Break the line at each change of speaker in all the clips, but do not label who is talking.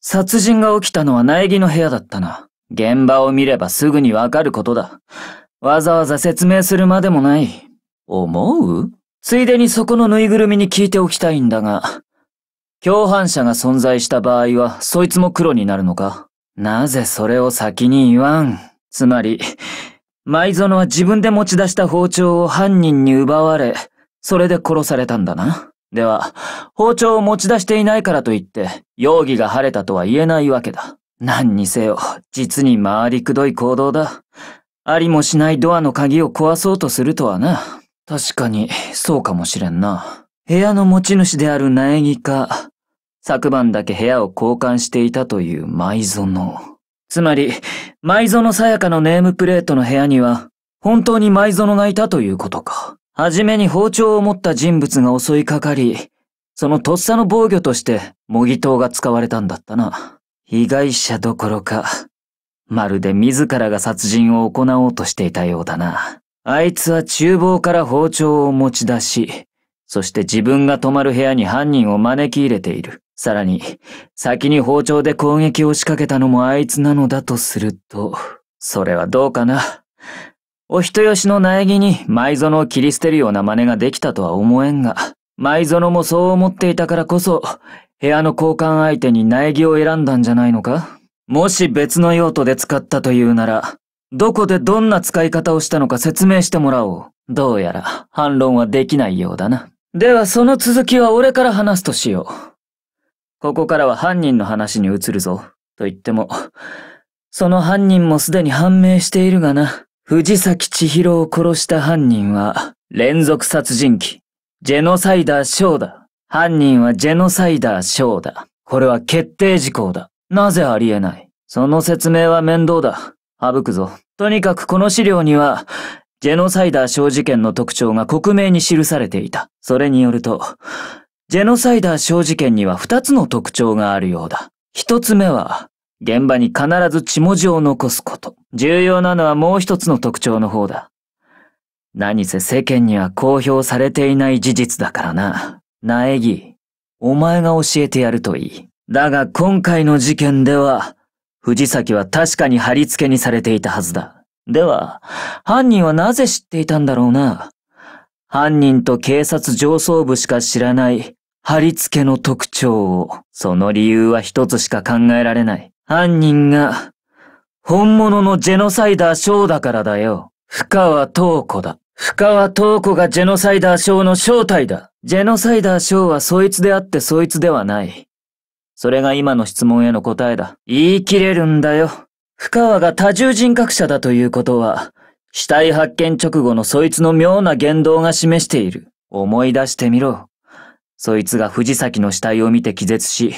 殺人が起きたのは苗木の部屋だったな。現場を見ればすぐにわかることだ。わざわざ説明するまでもない。思う？ついでにそこのぬいぐるみに聞いておきたいんだが、共犯者が存在した場合は、そいつも黒になるのか？なぜそれを先に言わん？つまり、舞園は自分で持ち出した包丁を犯人に奪われ、それで殺されたんだな。では、包丁を持ち出していないからといって、容疑が晴れたとは言えないわけだ。何にせよ、実に回りくどい行動だ。ありもしないドアの鍵を壊そうとするとはな。確かに、そうかもしれんな。部屋の持ち主である苗木か、昨晩だけ部屋を交換していたという舞園。つまり、舞園さやかのネームプレートの部屋には、本当に舞園がいたということか。はじめに包丁を持った人物が襲いかかり、そのとっさの防御として模擬刀が使われたんだったな。被害者どころか、まるで自らが殺人を行おうとしていたようだな。あいつは厨房から包丁を持ち出し、そして自分が泊まる部屋に犯人を招き入れている。さらに、先に包丁で攻撃を仕掛けたのもあいつなのだとすると、それはどうかな？お人よしの苗木に舞園を切り捨てるような真似ができたとは思えんが、舞園もそう思っていたからこそ、部屋の交換相手に苗木を選んだんじゃないのか？もし別の用途で使ったというなら、どこでどんな使い方をしたのか説明してもらおう。どうやら反論はできないようだな。ではその続きは俺から話すとしよう。ここからは犯人の話に移るぞ。と言っても、その犯人もすでに判明しているがな。藤崎千尋を殺した犯人は、連続殺人鬼、ジェノサイダーショーだ。犯人はジェノサイダーショーだ。これは決定事項だ。なぜありえない？その説明は面倒だ。省くぞ。とにかくこの資料には、ジェノサイダー小事件の特徴が克明に記されていた。それによると、ジェノサイダー小事件には二つの特徴があるようだ。一つ目は、現場に必ず血文字を残すこと。重要なのはもう一つの特徴の方だ。何せ世間には公表されていない事実だからな。苗木、お前が教えてやるといい。だが今回の事件では、藤崎は確かに貼り付けにされていたはずだ。では、犯人はなぜ知っていたんだろうな。犯人と警察上層部しか知らない貼り付けの特徴を、その理由は一つしか考えられない。犯人が、本物のジェノサイダーショーだからだよ。深川東子だ。深川東子がジェノサイダーショーの正体だ。ジェノサイダーショーはそいつであってそいつではない。それが今の質問への答えだ。言い切れるんだよ。深川が多重人格者だということは、死体発見直後のそいつの妙な言動が示している。思い出してみろ。そいつが藤崎の死体を見て気絶し、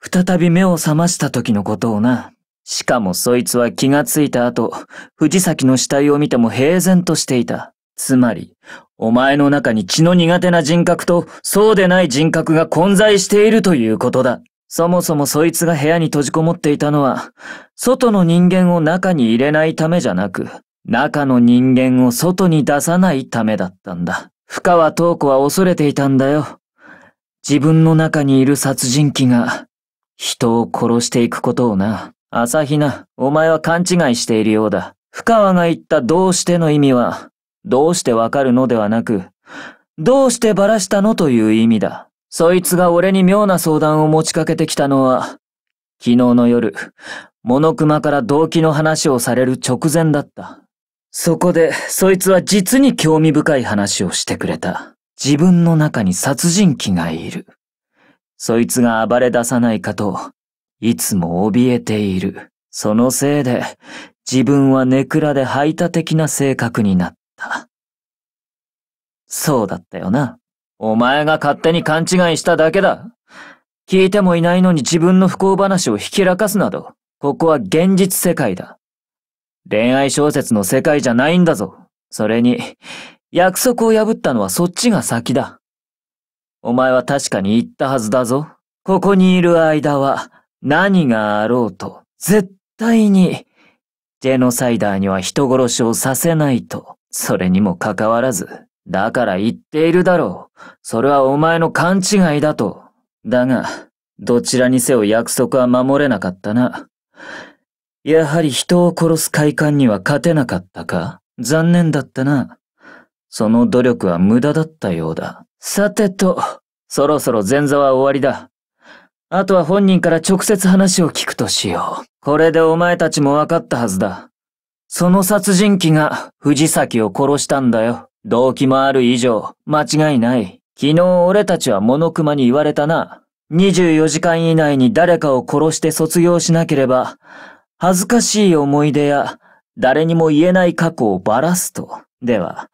再び目を覚ました時のことをな。しかもそいつは気がついた後、藤崎の死体を見ても平然としていた。つまり、お前の中に血の苦手な人格とそうでない人格が混在しているということだ。そもそもそいつが部屋に閉じこもっていたのは、外の人間を中に入れないためじゃなく、中の人間を外に出さないためだったんだ。深川東子は恐れていたんだよ。自分の中にいる殺人鬼が、人を殺していくことをな。朝比奈、お前は勘違いしているようだ。深川が言ったどうしての意味は、どうしてわかるのではなく、どうしてばらしたのという意味だ。そいつが俺に妙な相談を持ちかけてきたのは、昨日の夜、モノクマから動機の話をされる直前だった。そこで、そいつは実に興味深い話をしてくれた。自分の中に殺人鬼がいる。そいつが暴れ出さないかと、いつも怯えている。そのせいで、自分はネクラで排他的な性格になった。そうだったよな。お前が勝手に勘違いしただけだ。聞いてもいないのに自分の不幸話をひきらかすなど、ここは現実世界だ。恋愛小説の世界じゃないんだぞ。それに、約束を破ったのはそっちが先だ。お前は確かに言ったはずだぞ。ここにいる間は何があろうと絶対にジェノサイダーには人殺しをさせないと。それにもかかわらず。だから言っているだろう。それはお前の勘違いだと。だが、どちらにせよ約束は守れなかったな。やはり人を殺す快感には勝てなかったか残念だったな。その努力は無駄だったようだ。さてと、そろそろ前座は終わりだ。あとは本人から直接話を聞くとしよう。これでお前たちも分かったはずだ。その殺人鬼が藤崎を殺したんだよ。動機もある以上、間違いない。昨日俺たちはモノクマに言われたな。24時間以内に誰かを殺して卒業しなければ、恥ずかしい思い出や、誰にも言えない過去をばらすと。では、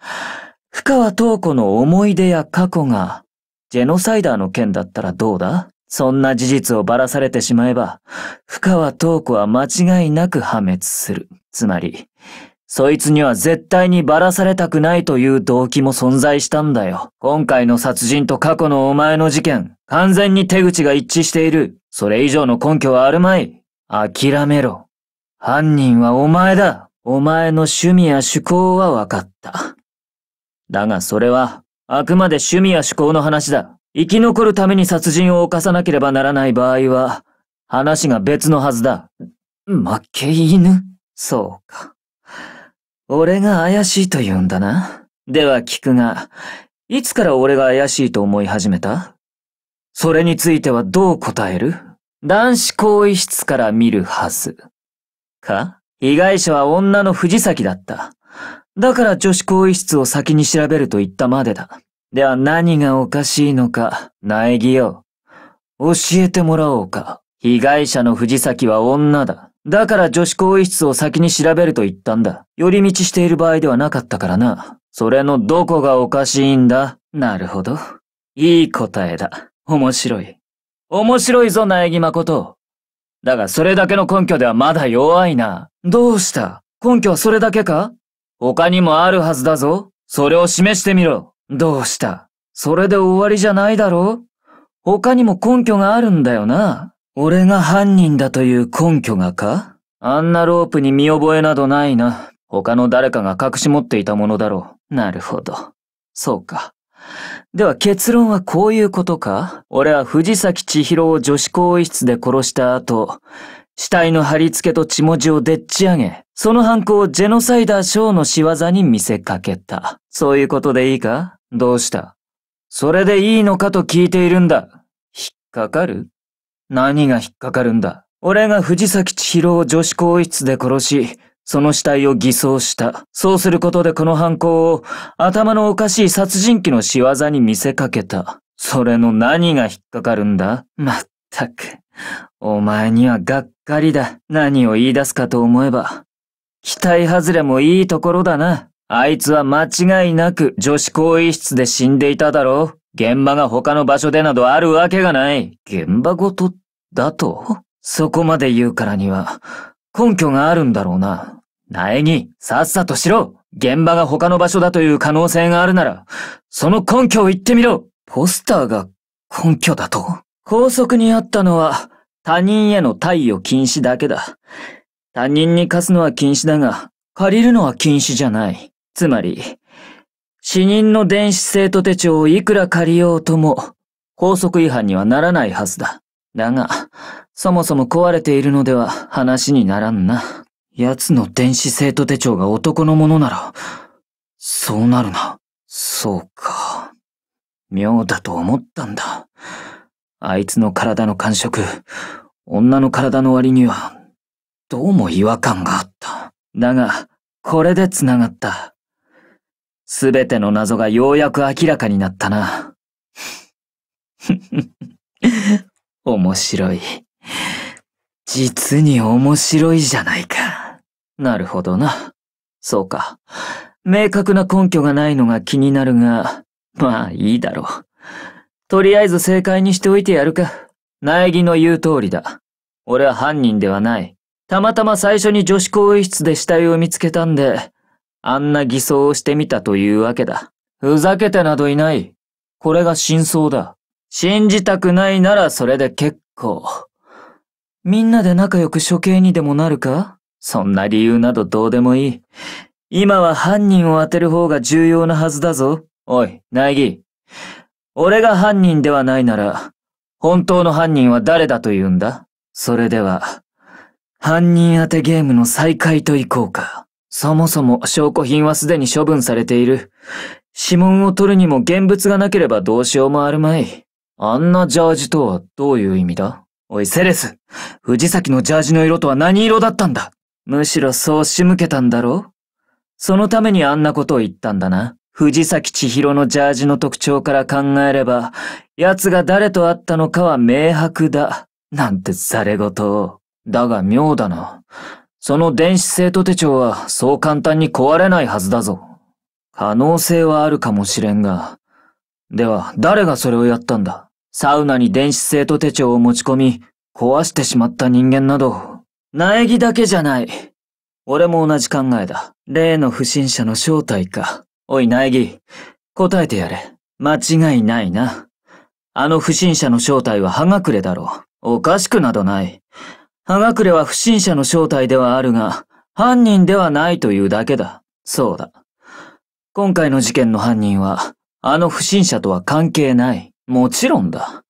深川東子の思い出や過去が、ジェノサイダーの件だったらどうだ？そんな事実をばらされてしまえば、深川東子は間違いなく破滅する。つまり、そいつには絶対にばらされたくないという動機も存在したんだよ。今回の殺人と過去のお前の事件、完全に手口が一致している。それ以上の根拠はあるまい。諦めろ。犯人はお前だ。お前の趣味や趣向は分かった。だがそれは、あくまで趣味や趣向の話だ。生き残るために殺人を犯さなければならない場合は、話が別のはずだ。負け犬？そうか。俺が怪しいと言うんだな。では聞くが、いつから俺が怪しいと思い始めた？それについてはどう答える？男子更衣室から見るはず。か？被害者は女の藤崎だった。だから女子更衣室を先に調べると言ったまでだ。では何がおかしいのか、苗木よ。教えてもらおうか。被害者の藤崎は女だ。だから女子更衣室を先に調べると言ったんだ。寄り道している場合ではなかったからな。それのどこがおかしいんだ？なるほど。いい答えだ。面白い。面白いぞ、苗木誠。だがそれだけの根拠ではまだ弱いな。どうした？根拠はそれだけか？他にもあるはずだぞ。それを示してみろ。どうした？それで終わりじゃないだろ？う他にも根拠があるんだよな？俺が犯人だという根拠がか？あんなロープに見覚えなどないな。他の誰かが隠し持っていたものだろう。なるほど。そうか。では結論はこういうことか？俺は藤崎千尋を女子更衣室で殺した後、死体の貼り付けと血文字をでっち上げ、その犯行をジェノサイダーショーの仕業に見せかけた。そういうことでいいか？どうした？それでいいのかと聞いているんだ。引っかかる？何が引っかかるんだ？俺が藤崎千尋を女子更衣室で殺し、その死体を偽装した。そうすることでこの犯行を頭のおかしい殺人鬼の仕業に見せかけた。それの何が引っかかるんだ？まったく。お前にはがっかりだ。何を言い出すかと思えば。期待外れもいいところだな。あいつは間違いなく女子更衣室で死んでいただろう。現場が他の場所でなどあるわけがない。現場ごとだと？そこまで言うからには根拠があるんだろうな。苗木、さっさとしろ現場が他の場所だという可能性があるなら、その根拠を言ってみろポスターが根拠だと高速にあったのは、他人への貸与禁止だけだ。他人に貸すのは禁止だが、借りるのは禁止じゃない。つまり、死人の電子生徒手帳をいくら借りようとも、法則違反にはならないはずだ。だが、そもそも壊れているのでは話にならんな。奴の電子生徒手帳が男のものなら、そうなるな。そうか。妙だと思ったんだ。あいつの体の感触、女の体の割には、どうも違和感があった。だが、これで繋がった。すべての謎がようやく明らかになったな。面白い。実に面白いじゃないか。なるほどな。そうか。明確な根拠がないのが気になるが、まあいいだろう。とりあえず正解にしておいてやるか。苗木の言う通りだ。俺は犯人ではない。たまたま最初に女子更衣室で死体を見つけたんで、あんな偽装をしてみたというわけだ。ふざけてなどいない。これが真相だ。信じたくないならそれで結構。みんなで仲良く処刑にでもなるか？そんな理由などどうでもいい。今は犯人を当てる方が重要なはずだぞ。おい、苗木。俺が犯人ではないなら、本当の犯人は誰だと言うんだ？それでは、犯人当てゲームの再開といこうか。そもそも証拠品はすでに処分されている。指紋を取るにも現物がなければどうしようもあるまい。あんなジャージとはどういう意味だ？おい、セレス。藤崎のジャージの色とは何色だったんだ？むしろそう仕向けたんだろう？そのためにあんなことを言ったんだな。藤崎千尋のジャージの特徴から考えれば、奴が誰と会ったのかは明白だ。なんてされごと。だが妙だな。その電子生徒手帳はそう簡単に壊れないはずだぞ。可能性はあるかもしれんが。では、誰がそれをやったんだ？サウナに電子生徒手帳を持ち込み、壊してしまった人間など、苗木だけじゃない。俺も同じ考えだ。例の不審者の正体か。おい、苗木。答えてやれ。間違いないな。あの不審者の正体は葉隠れだろう。おかしくなどない。葉隠れは不審者の正体ではあるが、犯人ではないというだけだ。そうだ。今回の事件の犯人は、あの不審者とは関係ない。もちろんだ。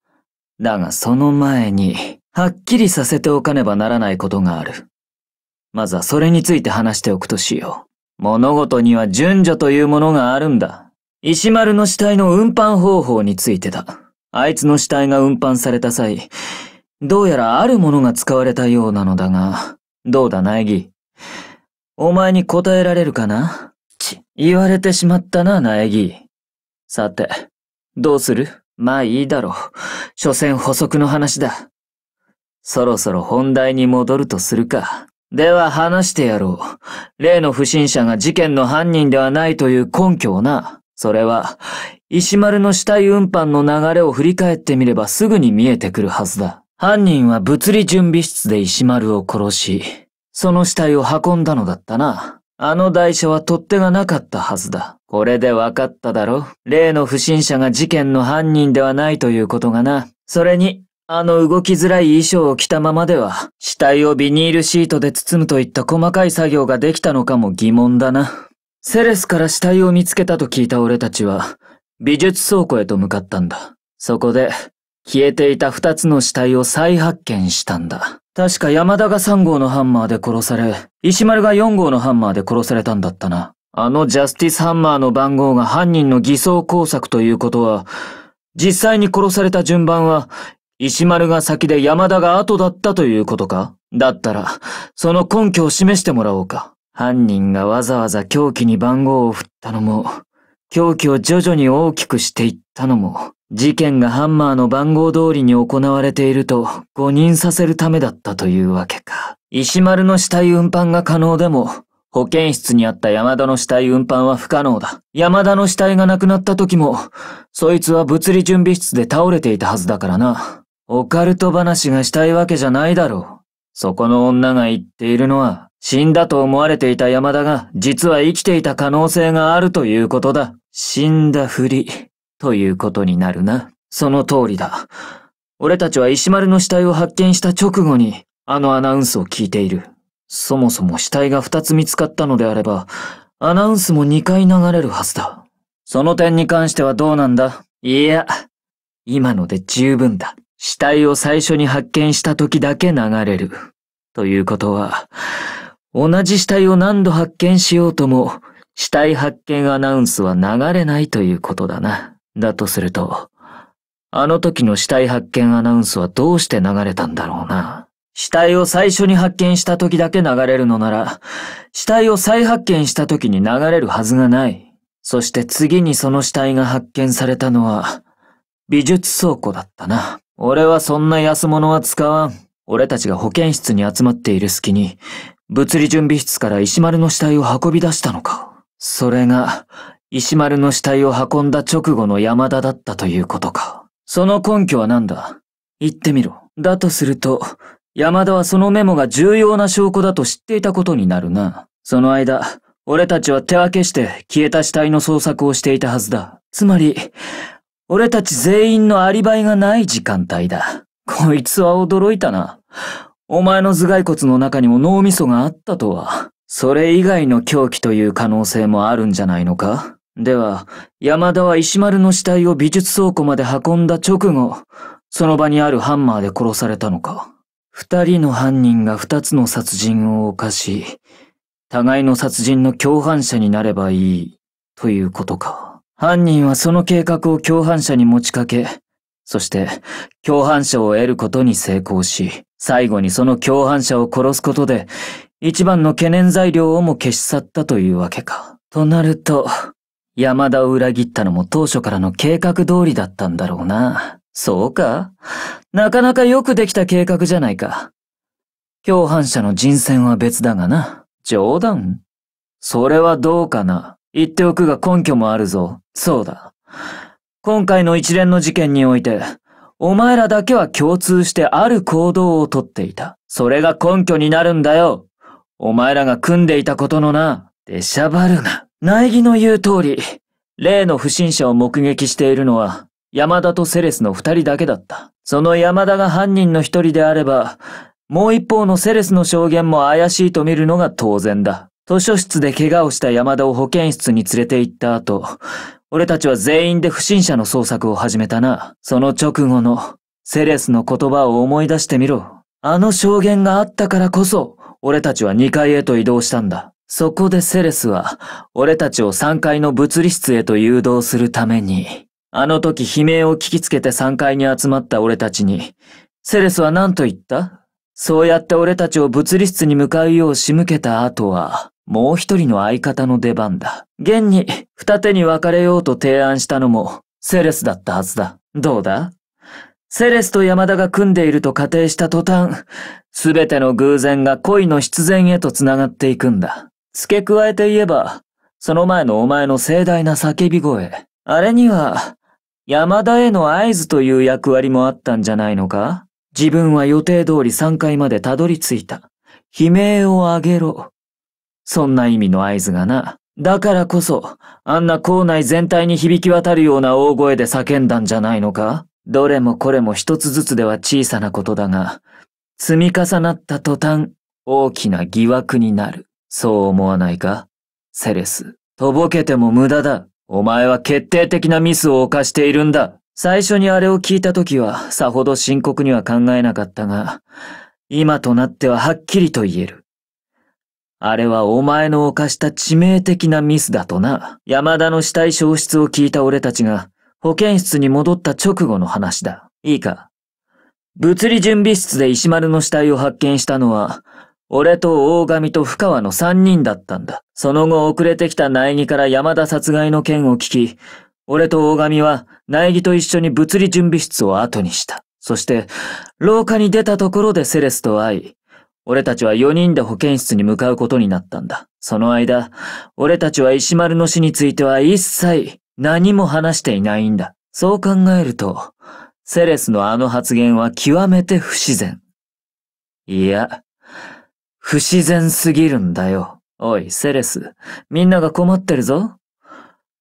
だがその前に、はっきりさせておかねばならないことがある。まずはそれについて話しておくとしよう。物事には順序というものがあるんだ。石丸の死体の運搬方法についてだ。あいつの死体が運搬された際、どうやらあるものが使われたようなのだが、どうだ苗木？お前に答えられるかな？ち、言われてしまったな苗木。さて、どうする？まあいいだろう。所詮補足の話だ。そろそろ本題に戻るとするか。では話してやろう。例の不審者が事件の犯人ではないという根拠をな。それは、石丸の死体運搬の流れを振り返ってみればすぐに見えてくるはずだ。犯人は物理準備室で石丸を殺し、その死体を運んだのだったな。あの台車は取っ手がなかったはずだ。これで分かっただろ例の不審者が事件の犯人ではないということがな。それに、あの動きづらい衣装を着たままでは、死体をビニールシートで包むといった細かい作業ができたのかも疑問だな。セレスから死体を見つけたと聞いた俺たちは、美術倉庫へと向かったんだ。そこで、消えていた二つの死体を再発見したんだ。確か山田が3号のハンマーで殺され、石丸が4号のハンマーで殺されたんだったな。あのジャスティスハンマーの番号が犯人の偽装工作ということは、実際に殺された順番は、石丸が先で山田が後だったということか？だったら、その根拠を示してもらおうか。犯人がわざわざ凶器に番号を振ったのも、凶器を徐々に大きくしていったのも、事件がハンマーの番号通りに行われていると誤認させるためだったというわけか。石丸の死体運搬が可能でも、保健室にあった山田の死体運搬は不可能だ。山田の死体が亡くなった時も、そいつは物理準備室で倒れていたはずだからな。オカルト話がしたいわけじゃないだろう。そこの女が言っているのは、死んだと思われていた山田が実は生きていた可能性があるということだ。死んだふり、ということになるな。その通りだ。俺たちは石丸の死体を発見した直後に、あのアナウンスを聞いている。そもそも死体が二つ見つかったのであれば、アナウンスも二回流れるはずだ。その点に関してはどうなんだ？いや、今ので十分だ。死体を最初に発見した時だけ流れる。ということは、同じ死体を何度発見しようとも、死体発見アナウンスは流れないということだな。だとすると、あの時の死体発見アナウンスはどうして流れたんだろうな。死体を最初に発見した時だけ流れるのなら、死体を再発見した時に流れるはずがない。そして次にその死体が発見されたのは、美術倉庫だったな。俺はそんな安物は使わん。俺たちが保健室に集まっている隙に、物理準備室から石丸の死体を運び出したのか。それが、石丸の死体を運んだ直後の山田だったということか。その根拠は何だ？言ってみろ。だとすると、山田はそのメモが重要な証拠だと知っていたことになるな。その間、俺たちは手分けして消えた死体の捜索をしていたはずだ。つまり、俺たち全員のアリバイがない時間帯だ。こいつは驚いたな。お前の頭蓋骨の中にも脳みそがあったとは。それ以外の狂気という可能性もあるんじゃないのか？では、山田は石丸の死体を美術倉庫まで運んだ直後、その場にあるハンマーで殺されたのか。二人の犯人が二つの殺人を犯し、互いの殺人の共犯者になればいい、ということか。犯人はその計画を共犯者に持ちかけ、そして共犯者を得ることに成功し、最後にその共犯者を殺すことで、一番の懸念材料をも消し去ったというわけか。となると、山田を裏切ったのも当初からの計画通りだったんだろうな。そうか？なかなかよくできた計画じゃないか。共犯者の人選は別だがな。冗談？それはどうかな？言っておくが根拠もあるぞ。そうだ。今回の一連の事件において、お前らだけは共通してある行動をとっていた。それが根拠になるんだよ。お前らが組んでいたことのな。でしゃばるな。苗木の言う通り、例の不審者を目撃しているのは、山田とセレスの二人だけだった。その山田が犯人の一人であれば、もう一方のセレスの証言も怪しいと見るのが当然だ。図書室で怪我をした山田を保健室に連れて行った後、俺たちは全員で不審者の捜索を始めたな。その直後のセレスの言葉を思い出してみろ。あの証言があったからこそ、俺たちは2階へと移動したんだ。そこでセレスは、俺たちを3階の物理室へと誘導するために、あの時悲鳴を聞きつけて3階に集まった俺たちに、セレスは何と言った？そうやって俺たちを物理室に向かうよう仕向けた後は、もう一人の相方の出番だ。現に、二手に分かれようと提案したのも、セレスだったはずだ。どうだ？セレスと山田が組んでいると仮定した途端、すべての偶然が恋の必然へと繋がっていくんだ。付け加えて言えば、その前のお前の盛大な叫び声。あれには、山田への合図という役割もあったんじゃないのか？自分は予定通り3階までたどり着いた。悲鳴を上げろ。そんな意味の合図がな。だからこそ、あんな校内全体に響き渡るような大声で叫んだんじゃないのか？どれもこれも一つずつでは小さなことだが、積み重なった途端、大きな疑惑になる。そう思わないか？セレス。とぼけても無駄だ。お前は決定的なミスを犯しているんだ。最初にあれを聞いた時はさほど深刻には考えなかったが、今となってははっきりと言える。あれはお前の犯した致命的なミスだとな。山田の死体消失を聞いた俺たちが保健室に戻った直後の話だ。いいか？物理準備室で石丸の死体を発見したのは、俺と大神と深川の三人だったんだ。その後遅れてきた苗木から山田殺害の件を聞き、俺と大神は苗木と一緒に物理準備室を後にした。そして、廊下に出たところでセレスと会い、俺たちは4人で保健室に向かうことになったんだ。その間、俺たちは石丸の死については一切何も話していないんだ。そう考えると、セレスのあの発言は極めて不自然。いや、不自然すぎるんだよ。おい、セレス。みんなが困ってるぞ。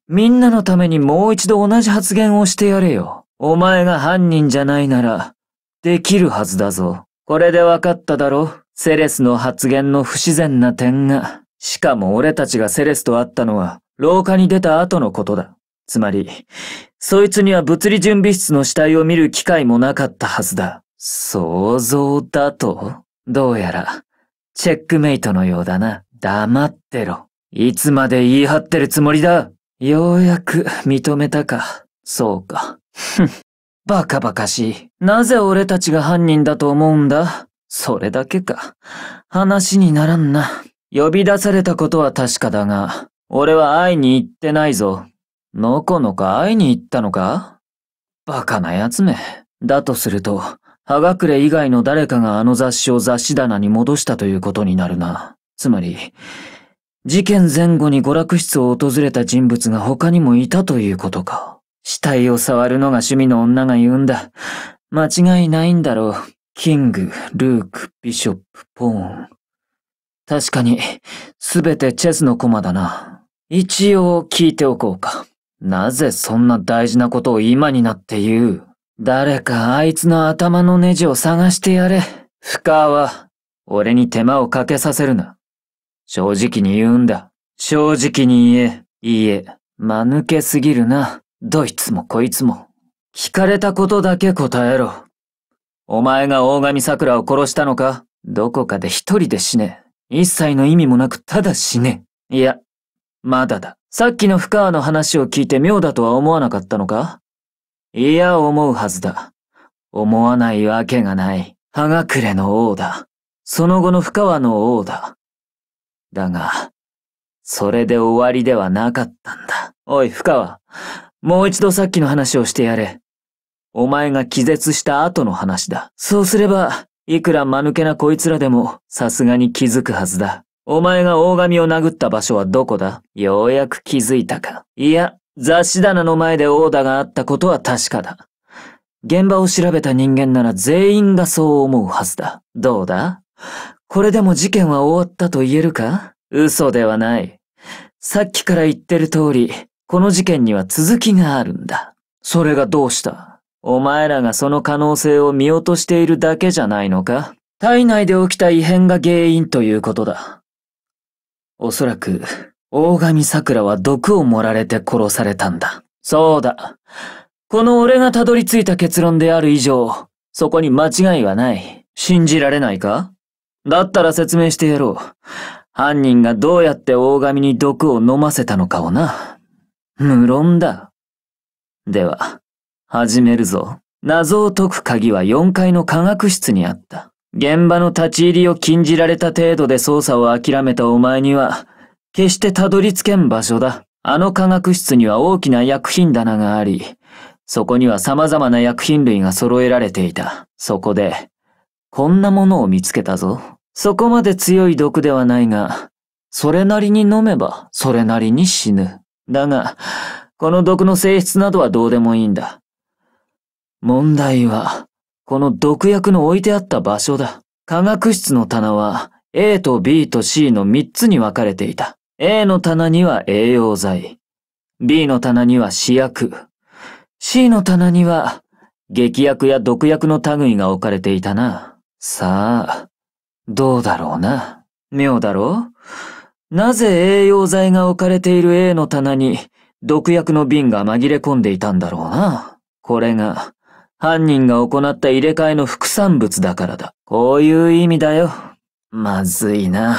みんなのためにもう一度同じ発言をしてやれよ。お前が犯人じゃないなら、できるはずだぞ。これで分かっただろセレスの発言の不自然な点が。しかも俺たちがセレスと会ったのは、廊下に出た後のことだ。つまり、そいつには物理準備室の死体を見る機会もなかったはずだ。想像だと？どうやら、チェックメイトのようだな。黙ってろ。いつまで言い張ってるつもりだ？ようやく認めたか。そうか。ふん。バカバカしい。なぜ俺たちが犯人だと思うんだ？それだけか。話にならんな。呼び出されたことは確かだが、俺は会いに行ってないぞ。のこのこ会いに行ったのか？バカな奴め。だとすると、はがくれ以外の誰かがあの雑誌を雑誌棚に戻したということになるな。つまり、事件前後に娯楽室を訪れた人物が他にもいたということか。死体を触るのが趣味の女が言うんだ。間違いないんだろう。キング、ルーク、ビショップ、ポーン。確かに、すべてチェスのコマだな。一応聞いておこうか。なぜそんな大事なことを今になって言う？誰かあいつの頭のネジを探してやれ。深は、俺に手間をかけさせるな。正直に言うんだ。正直に言え。いいえ、間抜けすぎるな。どいつもこいつも。聞かれたことだけ答えろ。お前が大神桜を殺したのか？どこかで一人で死ね。一切の意味もなくただ死ね。いや、まだだ。さっきの深川の話を聞いて妙だとは思わなかったのか？いや、思うはずだ。思わないわけがない。葉隠れの王だ。その後の深川の王だ。だが、それで終わりではなかったんだ。おい、深川。もう一度さっきの話をしてやれ。お前が気絶した後の話だ。そうすれば、いくら間抜けなこいつらでも、さすがに気づくはずだ。お前が大神を殴った場所はどこだ？ようやく気づいたか。いや、雑誌棚の前でオーダがあったことは確かだ。現場を調べた人間なら全員がそう思うはずだ。どうだ？これでも事件は終わったと言えるか？嘘ではない。さっきから言ってる通り、この事件には続きがあるんだ。それがどうした？お前らがその可能性を見落としているだけじゃないのか？体内で起きた異変が原因ということだ。おそらく、大神桜は毒を盛られて殺されたんだ。そうだ。この俺がたどり着いた結論である以上、そこに間違いはない。信じられないか？だったら説明してやろう。犯人がどうやって大神に毒を飲ませたのかをな。無論だ。では、始めるぞ。謎を解く鍵は4階の科学室にあった。現場の立ち入りを禁じられた程度で捜査を諦めたお前には、決してたどり着けん場所だ。あの科学室には大きな薬品棚があり、そこには様々な薬品類が揃えられていた。そこで、こんなものを見つけたぞ。そこまで強い毒ではないが、それなりに飲めばそれなりに死ぬ。だが、この毒の性質などはどうでもいいんだ。問題は、この毒薬の置いてあった場所だ。科学室の棚は A と B と C の3つに分かれていた。A の棚には栄養剤。B の棚には試薬。C の棚には劇薬や毒薬の類が置かれていたな。さあ、どうだろうな。妙だろう？なぜ栄養剤が置かれている A の棚に毒薬の瓶が紛れ込んでいたんだろうな。これが犯人が行った入れ替えの副産物だからだ。こういう意味だよ。まずいな。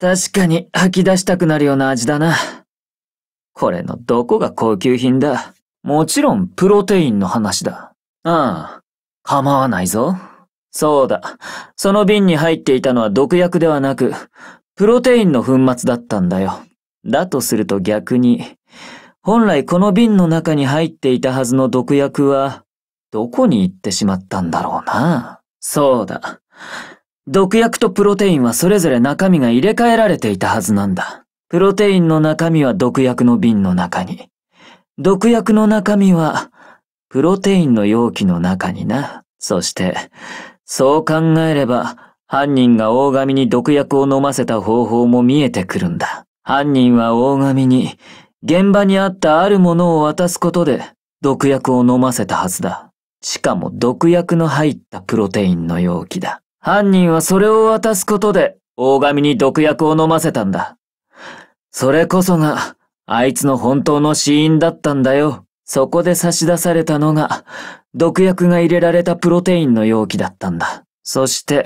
確かに吐き出したくなるような味だな。これのどこが高級品だ。もちろんプロテインの話だ。ああ、構わないぞ。そうだ。その瓶に入っていたのは毒薬ではなく、プロテインの粉末だったんだよ。だとすると逆に、本来この瓶の中に入っていたはずの毒薬は、どこに行ってしまったんだろうな。そうだ。毒薬とプロテインはそれぞれ中身が入れ替えられていたはずなんだ。プロテインの中身は毒薬の瓶の中に。毒薬の中身は、プロテインの容器の中にな。そして、そう考えれば、犯人が大神に毒薬を飲ませた方法も見えてくるんだ。犯人は大神に、現場にあったあるものを渡すことで、毒薬を飲ませたはずだ。しかも毒薬の入ったプロテインの容器だ。犯人はそれを渡すことで、大神に毒薬を飲ませたんだ。それこそが、あいつの本当の死因だったんだよ。そこで差し出されたのが、毒薬が入れられたプロテインの容器だったんだ。そして、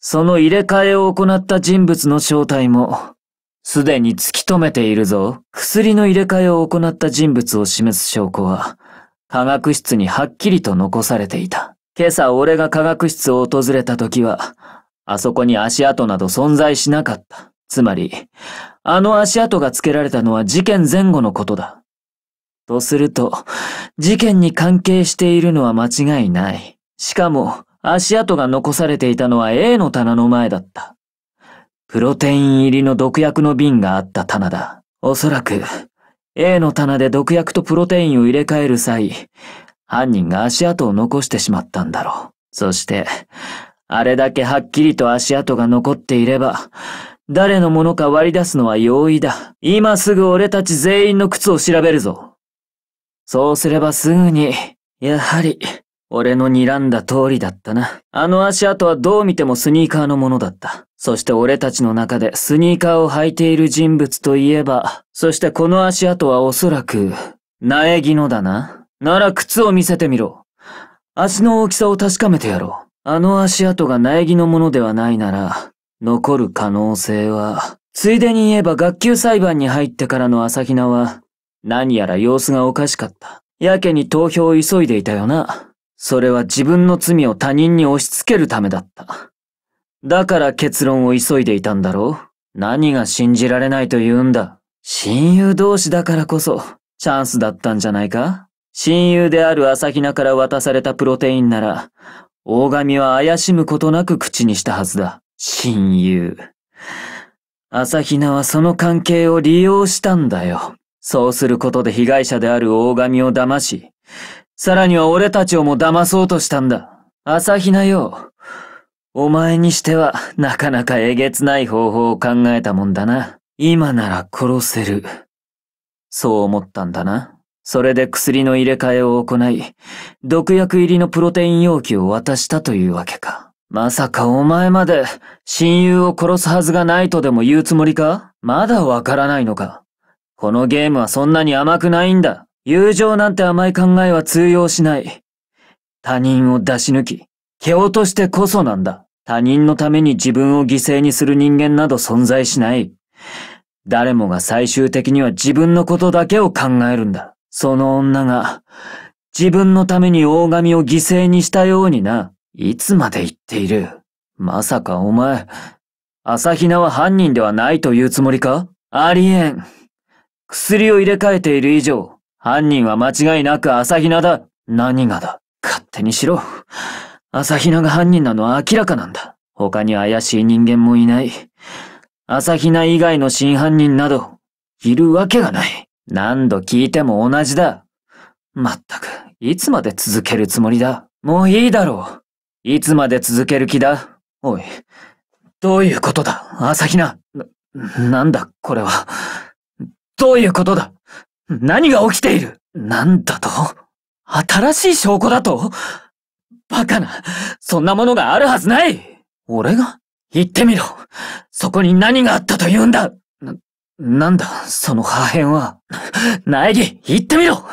その入れ替えを行った人物の正体も、すでに突き止めているぞ。薬の入れ替えを行った人物を示す証拠は、科学室にはっきりと残されていた。今朝俺が科学室を訪れた時は、あそこに足跡など存在しなかった。つまり、あの足跡が付けられたのは事件前後のことだ。とすると、事件に関係しているのは間違いない。しかも、足跡が残されていたのは A の棚の前だった。プロテイン入りの毒薬の瓶があった棚だ。おそらく、A の棚で毒薬とプロテインを入れ替える際、犯人が足跡を残してしまったんだろう。そして、あれだけはっきりと足跡が残っていれば、誰のものか割り出すのは容易だ。今すぐ俺たち全員の靴を調べるぞ。そうすればすぐに、やはり、俺の睨んだ通りだったな。あの足跡はどう見てもスニーカーのものだった。そして俺たちの中でスニーカーを履いている人物といえば、そしてこの足跡はおそらく、苗木のだな。なら靴を見せてみろ。足の大きさを確かめてやろう。あの足跡が苗木のものではないなら、残る可能性は、ついでに言えば学級裁判に入ってからの朝比奈は、何やら様子がおかしかった。やけに投票を急いでいたよな。それは自分の罪を他人に押し付けるためだった。だから結論を急いでいたんだろう何が信じられないと言うんだ。親友同士だからこそ、チャンスだったんじゃないか？親友である朝比奈から渡されたプロテインなら、大神は怪しむことなく口にしたはずだ。親友。朝比奈はその関係を利用したんだよ。そうすることで被害者である大神を騙し、さらには俺たちをも騙そうとしたんだ。朝比奈よ。お前にしては、なかなかえげつない方法を考えたもんだな。今なら殺せる。そう思ったんだな。それで薬の入れ替えを行い、毒薬入りのプロテイン容器を渡したというわけか。まさかお前まで親友を殺すはずがないとでも言うつもりか？まだわからないのか。このゲームはそんなに甘くないんだ。友情なんて甘い考えは通用しない。他人を出し抜き、蹴落としてこそなんだ。他人のために自分を犠牲にする人間など存在しない。誰もが最終的には自分のことだけを考えるんだ。その女が、自分のために大神を犠牲にしたようにな。いつまで言っている。まさかお前、朝比奈は犯人ではないというつもりか？ありえん。薬を入れ替えている以上、犯人は間違いなく朝比奈だ。何がだ？勝手にしろ。朝比奈が犯人なのは明らかなんだ。他に怪しい人間もいない。朝比奈以外の真犯人など、いるわけがない。何度聞いても同じだ。まったく、いつまで続けるつもりだ。もういいだろう。いつまで続ける気だ。おい、どういうことだ、朝比奈。な、なんだ、これは。どういうことだ？何が起きている？なんだと？新しい証拠だと？バカな。そんなものがあるはずない俺が？言ってみろ。そこに何があったと言うんだな、んだ、その破片は？苗木、言ってみろ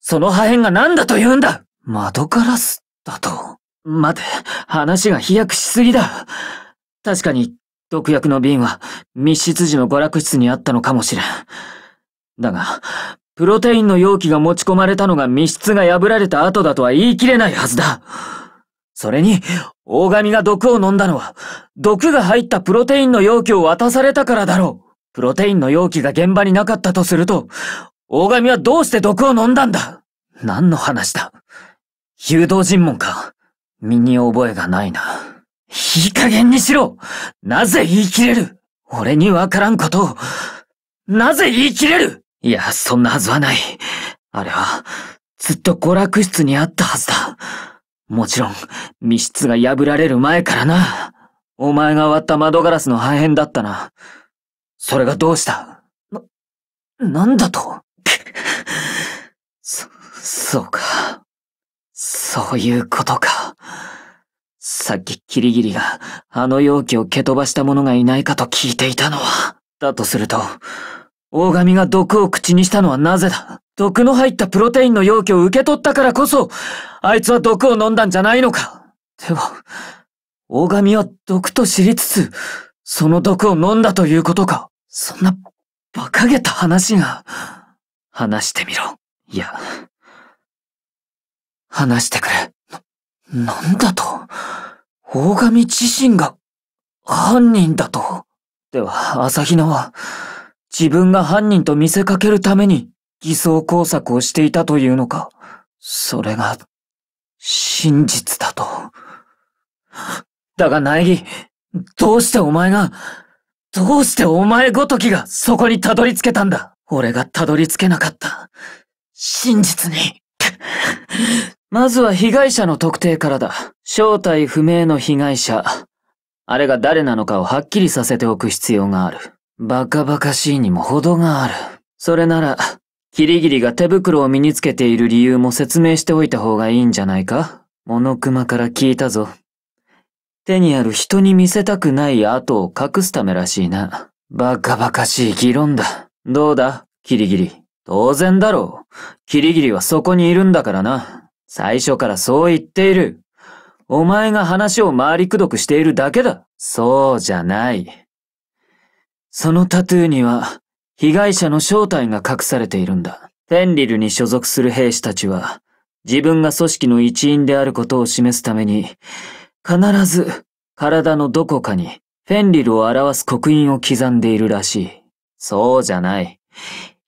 その破片が何だと言うんだ窓ガラスだと。待て、話が飛躍しすぎだ。確かに、毒薬の瓶は密室時の娯楽室にあったのかもしれん。だが、プロテインの容器が持ち込まれたのが密室が破られた後だとは言い切れないはずだ。それに、大神が毒を飲んだのは、毒が入ったプロテインの容器を渡されたからだろう。プロテインの容器が現場になかったとすると、大神はどうして毒を飲んだんだ？何の話だ？誘導尋問か？身に覚えがないな。いい加減にしろなぜ言い切れる？俺にわからんことを、なぜ言い切れる？いや、そんなはずはない。あれは、ずっと娯楽室にあったはずだ。もちろん、密室が破られる前からな。お前が割った窓ガラスの破片だったな。それがどうした？な、なんだと？そ、そうか。そういうことか。さっきキリギリがあの容器を蹴飛ばした者がいないかと聞いていたのは。だとすると、大神が毒を口にしたのはなぜだ？毒の入ったプロテインの容器を受け取ったからこそ、あいつは毒を飲んだんじゃないのかでは、大神は毒と知りつつ、その毒を飲んだということかそんな、馬鹿げた話が、話してみろ。いや、話してくれ。な、なんだと大神自身が、犯人だとでは、朝比奈は、自分が犯人と見せかけるために偽装工作をしていたというのか。それが、真実だと。だが苗木、どうしてお前が、どうしてお前ごときがそこにたどり着けたんだ？俺がたどり着けなかった。真実に。まずは被害者の特定からだ。正体不明の被害者。あれが誰なのかをはっきりさせておく必要がある。バカバカしいにも程がある。それなら、キリギリが手袋を身につけている理由も説明しておいた方がいいんじゃないか？モノクマから聞いたぞ。手にある人に見せたくない跡を隠すためらしいな。バカバカしい議論だ。どうだ？キリギリ。当然だろう。キリギリはそこにいるんだからな。最初からそう言っている。お前が話を回りくどくしているだけだ。そうじゃない。そのタトゥーには、被害者の正体が隠されているんだ。フェンリルに所属する兵士たちは、自分が組織の一員であることを示すために、必ず体のどこかにフェンリルを表す刻印を刻んでいるらしい。そうじゃない。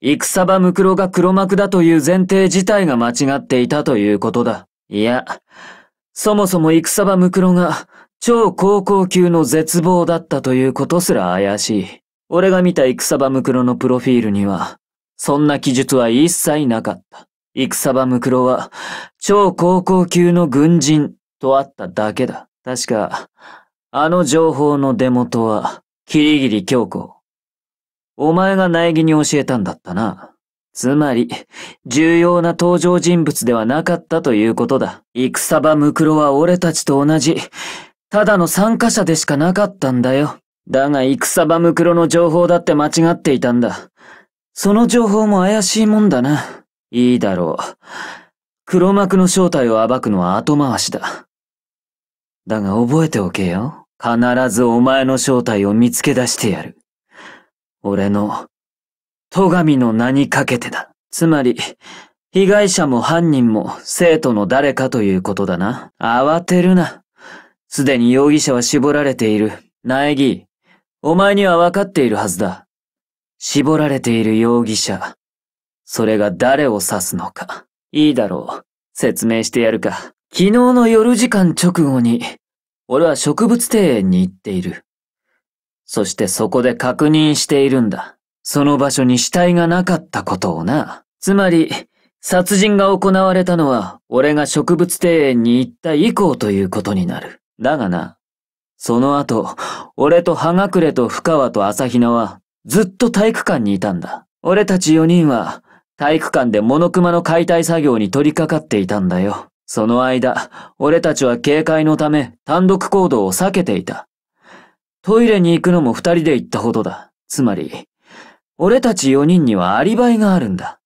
戦場ムクロが黒幕だという前提自体が間違っていたということだ。いや、そもそも戦場ムクロが超高校級の絶望だったということすら怪しい。俺が見た戦場ムクロのプロフィールには、そんな記述は一切なかった。戦場ムクロは超高校級の軍人とあっただけだ。確か、あの情報の出元は、キリギリ京子。お前が苗木に教えたんだったな。つまり、重要な登場人物ではなかったということだ。戦場ムクロは俺たちと同じ、ただの参加者でしかなかったんだよ。だが戦場ムクロの情報だって間違っていたんだ。その情報も怪しいもんだな。いいだろう。黒幕の正体を暴くのは後回しだ。だが覚えておけよ。必ずお前の正体を見つけ出してやる。俺の、戸上の名にかけてだ。つまり、被害者も犯人も生徒の誰かということだな。慌てるな。すでに容疑者は絞られている。苗木、お前には分かっているはずだ。絞られている容疑者。それが誰を指すのか。いいだろう。説明してやるか。昨日の夜時間直後に、俺は植物庭園に行っている。そしてそこで確認しているんだ。その場所に死体がなかったことをな。つまり、殺人が行われたのは、俺が植物庭園に行った以降ということになる。だがな、その後、俺と葉隠れと深川と朝比奈は、ずっと体育館にいたんだ。俺たち4人は、体育館でモノクマの解体作業に取り掛かっていたんだよ。その間、俺たちは警戒のため単独行動を避けていた。トイレに行くのも二人で行ったほどだ。つまり、俺たち四人にはアリバイがあるんだ。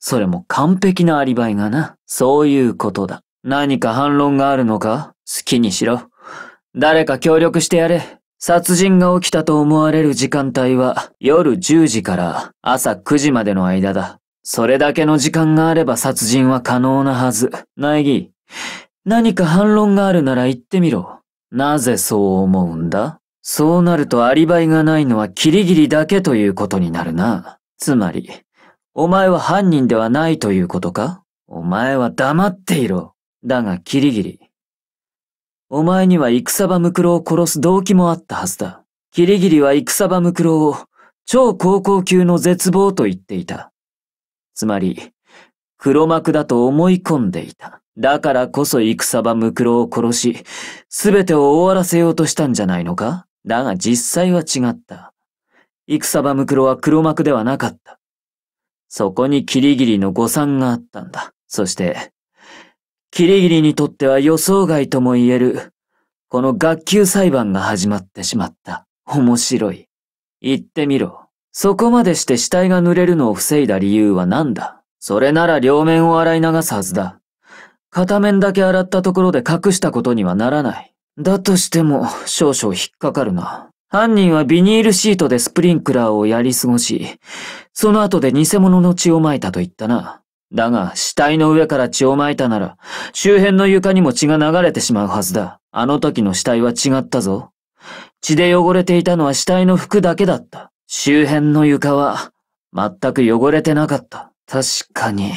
それも完璧なアリバイがな。そういうことだ。何か反論があるのか？好きにしろ。誰か協力してやれ。殺人が起きたと思われる時間帯は夜10時から朝9時までの間だ。それだけの時間があれば殺人は可能なはず。苗木、何か反論があるなら言ってみろ。なぜそう思うんだ？そうなるとアリバイがないのはキリギリだけということになるな。つまり、お前は犯人ではないということか？お前は黙っていろ。だがキリギリ。お前には戦場ムクロを殺す動機もあったはずだ。キリギリは戦場ムクロを超高校級の絶望と言っていた。つまり、黒幕だと思い込んでいた。だからこそ戦場ムクロを殺し、すべてを終わらせようとしたんじゃないのか？だが実際は違った。戦場ムクロは黒幕ではなかった。そこにキリギリの誤算があったんだ。そして、キリギリにとっては予想外とも言える、この学級裁判が始まってしまった。面白い。言ってみろ。そこまでして死体が濡れるのを防いだ理由は何だ？それなら両面を洗い流すはずだ。片面だけ洗ったところで隠したことにはならない。だとしても少々引っかかるな。犯人はビニールシートでスプリンクラーをやり過ごし、その後で偽物の血を撒いたと言ったな。だが、死体の上から血を撒いたなら、周辺の床にも血が流れてしまうはずだ。あの時の死体は違ったぞ。血で汚れていたのは死体の服だけだった。周辺の床は全く汚れてなかった。確かに、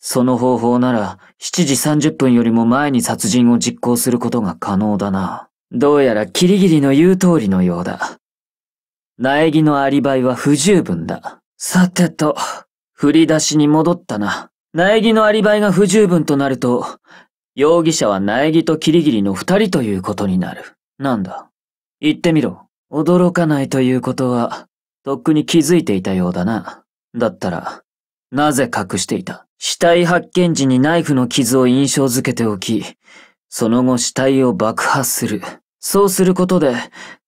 その方法なら7時30分よりも前に殺人を実行することが可能だな。どうやらキリギリの言う通りのようだ。苗木のアリバイは不十分だ。さてと、振り出しに戻ったな。苗木のアリバイが不十分となると、容疑者は苗木とキリギリの二人ということになる。なんだ？言ってみろ。驚かないということは、とっくに気づいていたようだな。だったら、なぜ隠していた？死体発見時にナイフの傷を印象づけておき、その後死体を爆破する。そうすることで、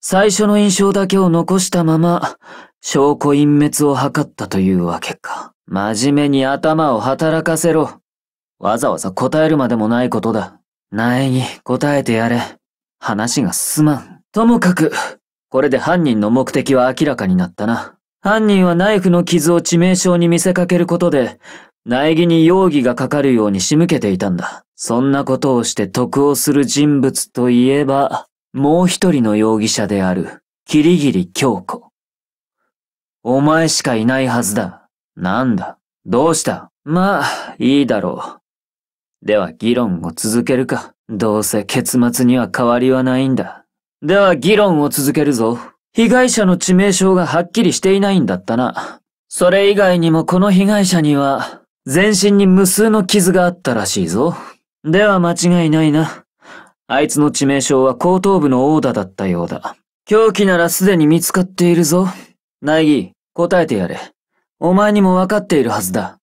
最初の印象だけを残したまま、証拠隠滅を図ったというわけか。真面目に頭を働かせろ。わざわざ答えるまでもないことだ。苗木、答えてやれ。話が進まん。ともかく、これで犯人の目的は明らかになったな。犯人はナイフの傷を致命傷に見せかけることで、苗木に容疑がかかるように仕向けていたんだ。そんなことをして得をする人物といえば、もう一人の容疑者である、キリギリ京子。お前しかいないはずだ。なんだ？どうした？まあ、いいだろう。では議論を続けるか。どうせ結末には変わりはないんだ。では議論を続けるぞ。被害者の致命傷がはっきりしていないんだったな。それ以外にもこの被害者には、全身に無数の傷があったらしいぞ。では間違いないな。あいつの致命傷は後頭部の殴打だったようだ。凶器ならすでに見つかっているぞ。ナイギ、答えてやれ。お前にもわかっているはずだ。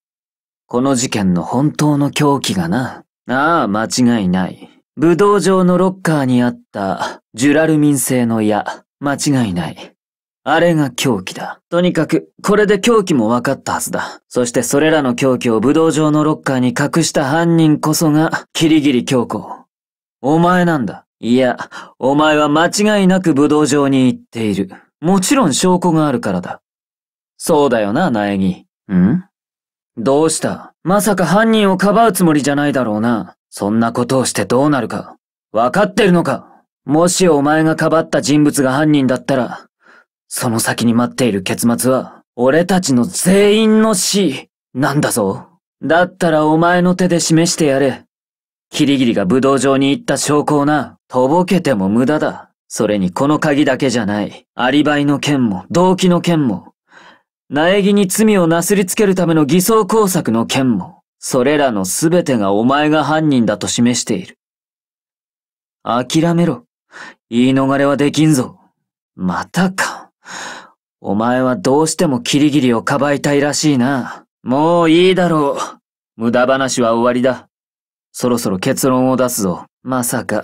この事件の本当の凶器がな。ああ、間違いない。武道場のロッカーにあったジュラルミン製の矢、間違いない。あれが凶器だ。とにかく、これで凶器も分かったはずだ。そしてそれらの凶器を武道場のロッカーに隠した犯人こそが、キリギリ京子。お前なんだ。いや、お前は間違いなく武道場に行っている。もちろん証拠があるからだ。そうだよな、苗木。ん？どうした？まさか犯人をかばうつもりじゃないだろうな。そんなことをしてどうなるか、わかってるのかもしお前がかばった人物が犯人だったら、その先に待っている結末は、俺たちの全員の死、なんだぞ。だったらお前の手で示してやれ。キリギリが武道場に行った証拠をな、とぼけても無駄だ。それにこの鍵だけじゃない。アリバイの件も、動機の件も、苗木に罪をなすりつけるための偽装工作の件も、それらのすべてがお前が犯人だと示している。諦めろ。言い逃れはできんぞ。またか。お前はどうしてもキリギリをかばいたいらしいな。もういいだろう。無駄話は終わりだ。そろそろ結論を出すぞ。まさか、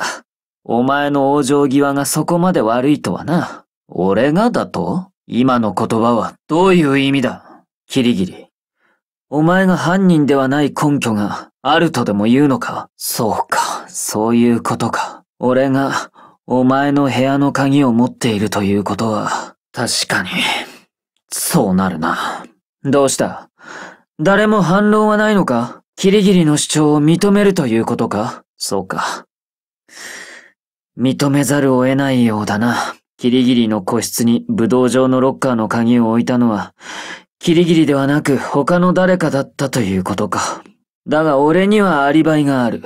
お前の往生際がそこまで悪いとはな。俺がだと？今の言葉はどういう意味だ？キリギリ。お前が犯人ではない根拠があるとでも言うのか？そうか、そういうことか。俺が、お前の部屋の鍵を持っているということは、確かに、そうなるな。どうした？誰も反論はないのか？キリギリの主張を認めるということか？そうか。認めざるを得ないようだな。キリギリの個室に武道場のロッカーの鍵を置いたのは、キリギリではなく他の誰かだったということか。だが俺にはアリバイがある。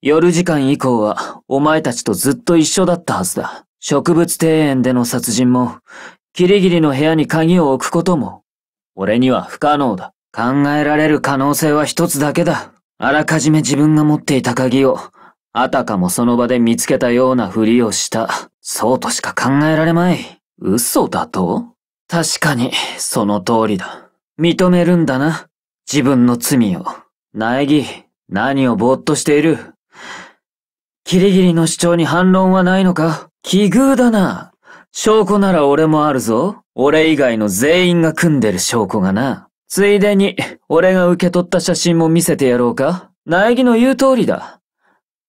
夜時間以降はお前たちとずっと一緒だったはずだ。植物庭園での殺人も、キリギリの部屋に鍵を置くことも、俺には不可能だ。考えられる可能性は一つだけだ。あらかじめ自分が持っていた鍵を、あたかもその場で見つけたようなふりをした。そうとしか考えられまい。嘘だと？確かに、その通りだ。認めるんだな。自分の罪を。苗木、何をぼーっとしている。キリギリの主張に反論はないのか奇遇だな。証拠なら俺もあるぞ。俺以外の全員が組んでる証拠がな。ついでに、俺が受け取った写真も見せてやろうか苗木の言う通りだ。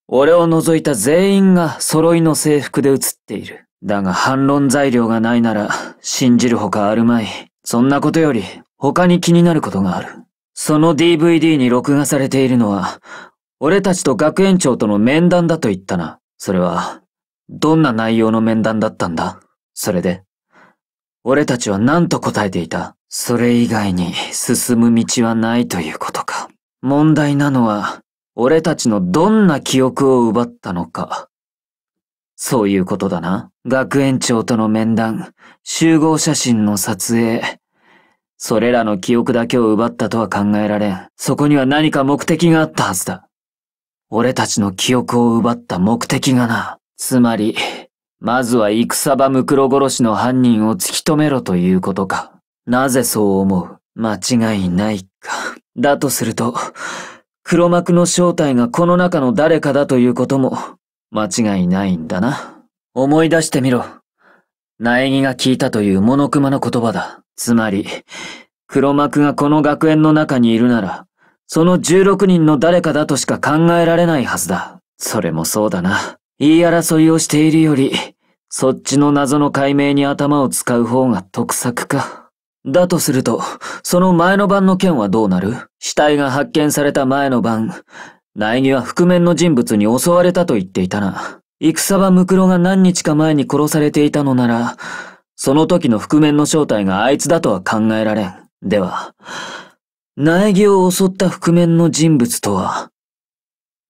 俺を除いた全員が揃いの制服で写っている。だが反論材料がないなら信じるほかあるまい。そんなことより他に気になることがある。その DVD に録画されているのは、俺たちと学園長との面談だと言ったな。それは、どんな内容の面談だったんだ？それで。俺たちは何と答えていた？それ以外に進む道はないということか。問題なのは、俺たちのどんな記憶を奪ったのか。そういうことだな。学園長との面談、集合写真の撮影。それらの記憶だけを奪ったとは考えられん。そこには何か目的があったはずだ。俺たちの記憶を奪った目的がな。つまり、まずは戦場ムクロ殺しの犯人を突き止めろということか。なぜそう思う？間違いないか。だとすると、黒幕の正体がこの中の誰かだということも間違いないんだな。思い出してみろ。苗木が聞いたというモノクマの言葉だ。つまり、黒幕がこの学園の中にいるなら、その16人の誰かだとしか考えられないはずだ。それもそうだな。言い争いをしているより、そっちの謎の解明に頭を使う方が得策か。だとすると、その前の晩の件はどうなる？死体が発見された前の晩、苗木は覆面の人物に襲われたと言っていたな。戦場ムクロが何日か前に殺されていたのなら、その時の覆面の正体があいつだとは考えられん。では、苗木を襲った覆面の人物とは、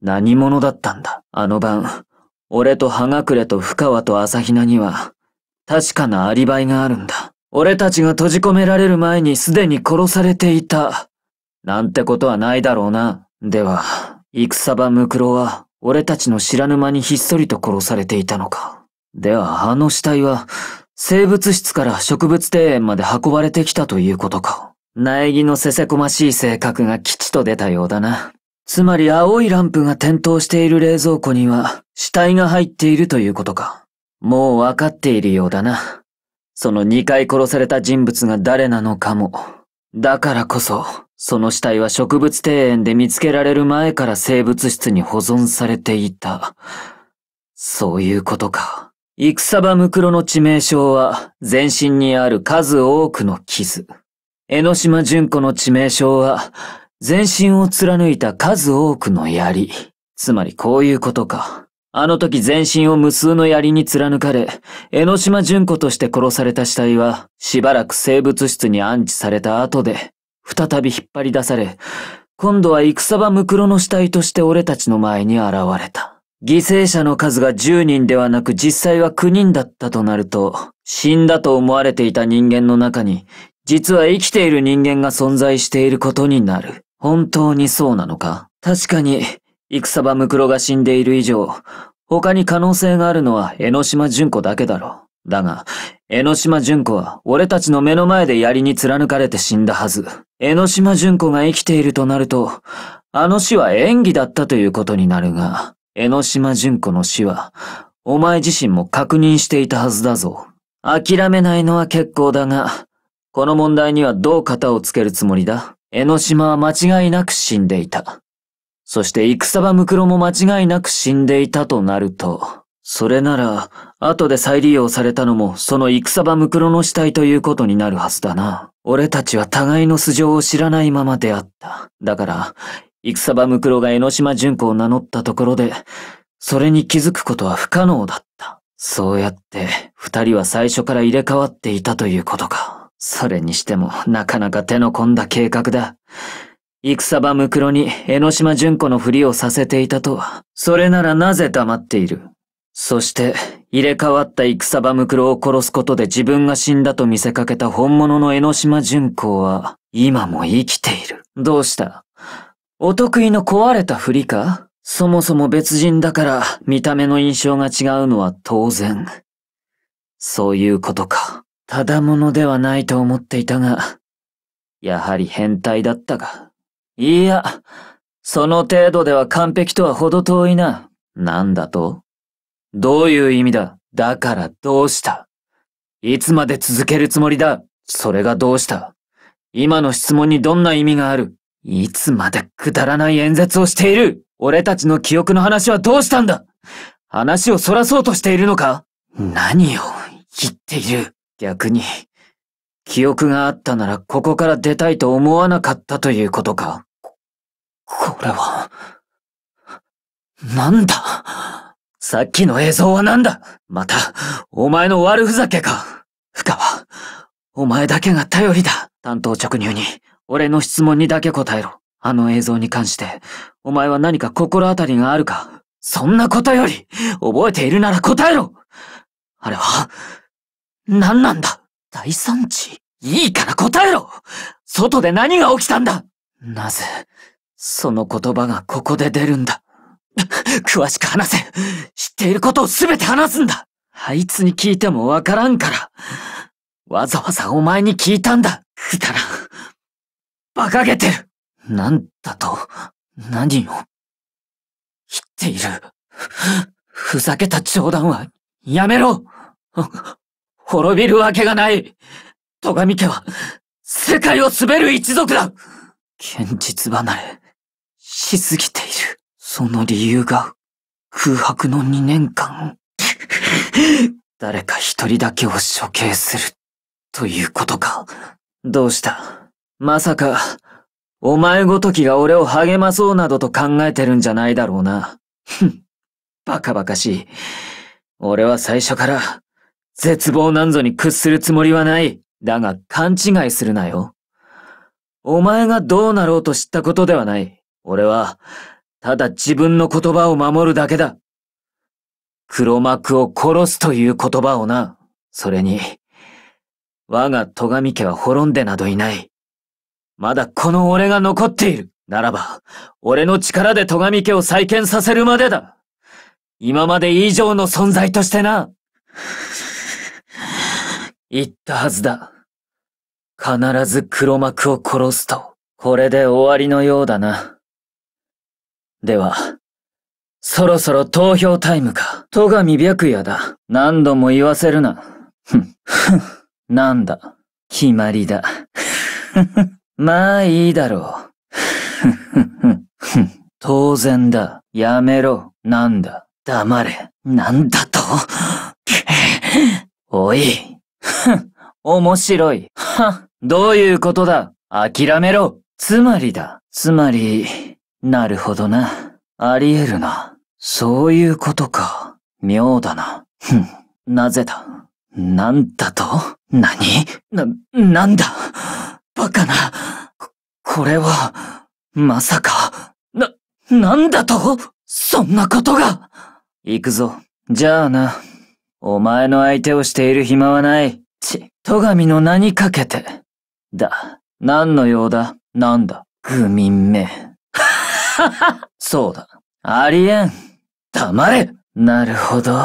何者だったんだ？あの晩、俺と葉隠れと深川と朝比奈には、確かなアリバイがあるんだ。俺たちが閉じ込められる前にすでに殺されていた。なんてことはないだろうな。では、戦場ムクロは、俺たちの知らぬ間にひっそりと殺されていたのか。では、あの死体は、生物室から植物庭園まで運ばれてきたということか。苗木のせせこましい性格が吉と出たようだな。つまり青いランプが点灯している冷蔵庫には死体が入っているということか。もうわかっているようだな。その2回殺された人物が誰なのかも。だからこそ、その死体は植物庭園で見つけられる前から生物室に保存されていた。そういうことか。戦場ムクロの致命傷は全身にある数多くの傷。江ノ島純子の致命傷は全身を貫いた数多くの槍。つまりこういうことか。あの時全身を無数の槍に貫かれ、江ノ島純子として殺された死体は、しばらく生物室に安置された後で、再び引っ張り出され、今度は戦場ムクロの死体として俺たちの前に現れた。犠牲者の数が10人ではなく実際は9人だったとなると、死んだと思われていた人間の中に、実は生きている人間が存在していることになる。本当にそうなのか？確かに、戦場ムクロが死んでいる以上、他に可能性があるのは江ノ島純子だけだろう。だが、江ノ島純子は俺たちの目の前で槍に貫かれて死んだはず。江ノ島純子が生きているとなると、あの死は演技だったということになるが、江ノ島純子の死は、お前自身も確認していたはずだぞ。諦めないのは結構だが、この問題にはどう型をつけるつもりだ？江ノ島は間違いなく死んでいた。そして戦場ムクロも間違いなく死んでいたとなると、それなら、後で再利用されたのもその戦場ムクロの死体ということになるはずだな。俺たちは互いの素性を知らないままであった。だから、戦場ムクロが江ノ島純子を名乗ったところで、それに気づくことは不可能だった。そうやって、二人は最初から入れ替わっていたということか。それにしても、なかなか手の込んだ計画だ。戦場ムクロに江ノ島純子のふりをさせていたとは、それならなぜ黙っている？そして、入れ替わった戦場ムクロを殺すことで自分が死んだと見せかけた本物の江ノ島純子は、今も生きている。どうした？お得意の壊れたふりか？そもそも別人だから見た目の印象が違うのは当然。そういうことか。ただものではないと思っていたが、やはり変態だったが。いや、その程度では完璧とは程遠いな。なんだと？どういう意味だ？だからどうした？いつまで続けるつもりだ？それがどうした？今の質問にどんな意味がある？いつまでくだらない演説をしている？俺たちの記憶の話はどうしたんだ？話をそらそうとしているのか？何を言っている？逆に、記憶があったならここから出たいと思わなかったということか？こ、これは、なんだ？さっきの映像はなんだ？また、お前の悪ふざけか。深川、お前だけが頼りだ。担当直入に、俺の質問にだけ答えろ。あの映像に関して、お前は何か心当たりがあるか。そんなことより、覚えているなら答えろ。あれは、何なんだ？大惨事？いいから答えろ。外で何が起きたんだ？なぜ、その言葉がここで出るんだ？詳しく話せ。知っていることをすべて話すんだ。あいつに聞いてもわからんから。わざわざお前に聞いたんだ。くだらん馬鹿げてる。なんだと、何を。言っている。ふざけた冗談はやめろ。滅びるわけがない。戸上家は、世界を滑る一族だ。現実離れ、しすぎている。その理由が、空白の2年間。誰か一人だけを処刑する、ということか。どうした？まさか、お前ごときが俺を励まそうなどと考えてるんじゃないだろうな。ふん。バカバカしい。俺は最初から、絶望なんぞに屈するつもりはない。だが勘違いするなよ。お前がどうなろうと知ったことではない。俺は、ただ自分の言葉を守るだけだ。黒幕を殺すという言葉をな。それに、我が戸上家は滅んでなどいない。まだこの俺が残っている。ならば、俺の力で戸上家を再建させるまでだ。今まで以上の存在としてな。言ったはずだ。必ず黒幕を殺すと。これで終わりのようだな。では、そろそろ投票タイムか。戸上白夜だ。何度も言わせるな。ふん、ふん、なんだ。決まりだ。まあいいだろう。当然だ。やめろ。なんだ。黙れ。なんだとおい。ふん、面白い。は、どういうことだ諦めろ。つまりだ。つまり、なるほどな。あり得るな。そういうことか。妙だな。ふん。なぜだ？なんだと？何？な、なんだ？バカな。こ、これは、まさか、な、なんだと？そんなことが行くぞ。じゃあな。お前の相手をしている暇はない。ち、戸上の名にかけて。だ。何の用だ？なんだ？愚民め。そうだ。ありえん。黙れなるほど。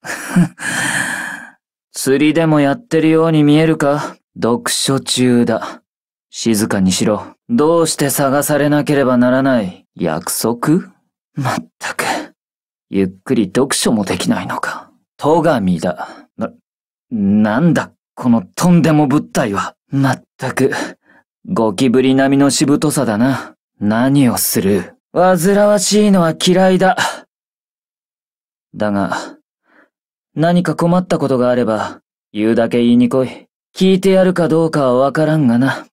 釣りでもやってるように見えるか？読書中だ。静かにしろ。どうして探されなければならない？約束？まったく。ゆっくり読書もできないのか。戸上だ。な、なんだ、このとんでも物体は。まったく、ゴキブリ並みのしぶとさだな。何をする？煩わしいのは嫌いだ。だが、何か困ったことがあれば、言うだけ言いに来い。聞いてやるかどうかはわからんがな。